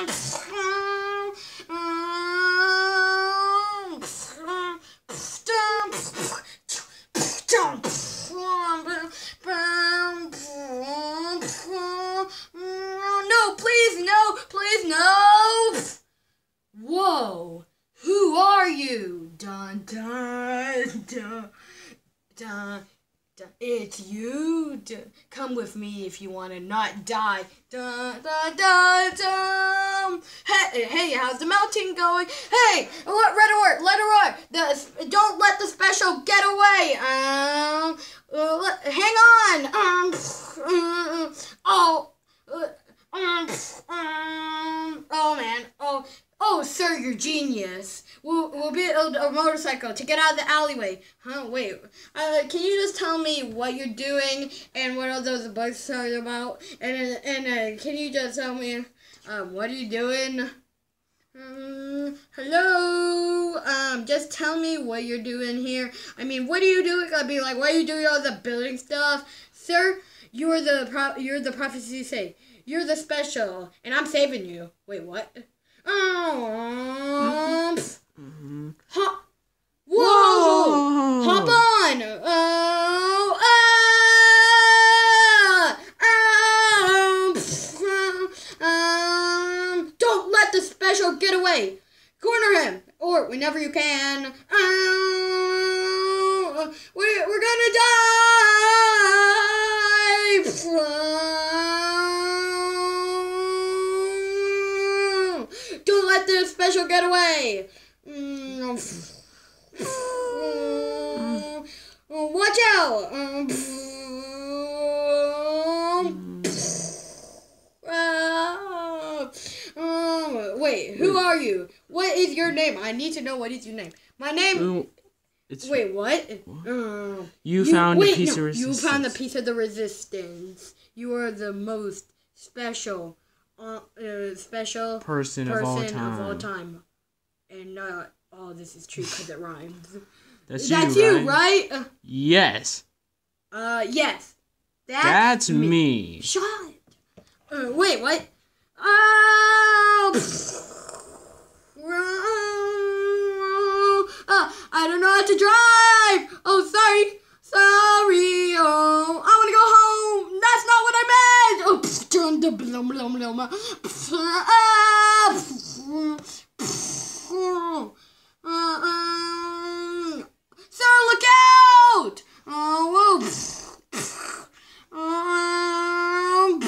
No, please, no, please, no. Whoa, who are you? Dun dun dun dun. It's you. Come with me if you want to not die. Dun dun dun dun. Hey, hey, how's the mountain going? Hey, let red alert, red alert. The, don't let the special get away. Um, uh, hang on. Um, uh, oh. Uh, um, um, oh man, oh, oh, sir, you're genius. We'll, we'll build a motorcycle to get out of the alleyway. Huh? Wait. Uh, can you just tell me what you're doing and what all those bugs are about? And and uh, can you just tell me, um, what are you doing? Um, hello. Um, just tell me what you're doing here. I mean, what are you doing? I'd be like, why are you doing all the building stuff, sir? You're the pro- you're the prophecy say. You're the special, and I'm saving you. Wait, what? Um, Mhm. hop. Whoa! Whoa! Hop on! Oh, ah, um, um, don't let the special get away. Corner him, or whenever you can. Um, we're, we're gonna die. Don't let the special get away. Mm, Watch out! Um, ah, um, wait, who are you? What is your name? I need to know what is your name. My name. It's Wait, what? Uh, you found wait, a piece no, of resistance. You found a piece of the resistance. You are the most special, uh, uh special person, person of all time. of all time. And not all this is true because it rhymes. That's, That's you, you, right? right? Yes, Uh, yes. That's, that's me. Shut. Uh, wait, what? Oh. uh, I don't know how to drive. Oh, sorry. Sorry. Oh, I want to go home. That's not what I meant. Oh, pff, dun, dun, blum, blum, blum, uh, pff, ah, pff, pff, uh, um, Sir, look out! Oh, whoa. Um,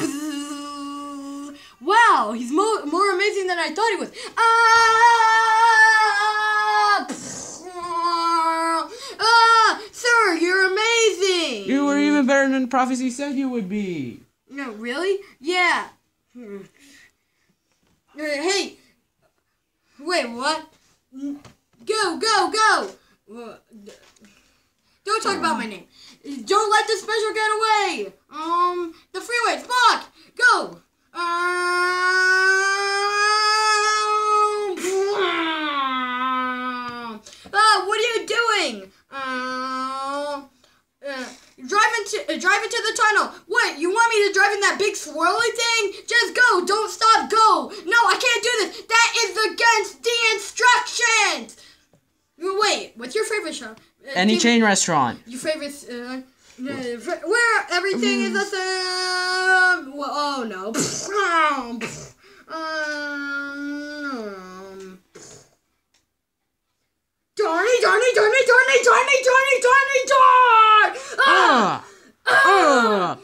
wow, he's mo- more amazing than I thought he was. Ah! Ah! Sir, you're amazing! You were even better than prophecy said you would be. No, really? Yeah. Hmm. Uh, Hey! Wait, what? Go, go, go! Uh, Don't talk about my name. Don't let the special get away! Um, the freeway, blocked! Go! Um, ah, what are you doing? Um, uh, drive into uh, drive into the tunnel. What? You want me to drive in that big swirly thing? Just go. Don't stop. Go. No, I can't do this. That is against the instructions. Wait, what's your favorite show? Uh, Any chain restaurant. Your favorite? Uh, uh, where everything is the same. Well, oh no. um, Darny, darny, darny, darny, darny, Ugh!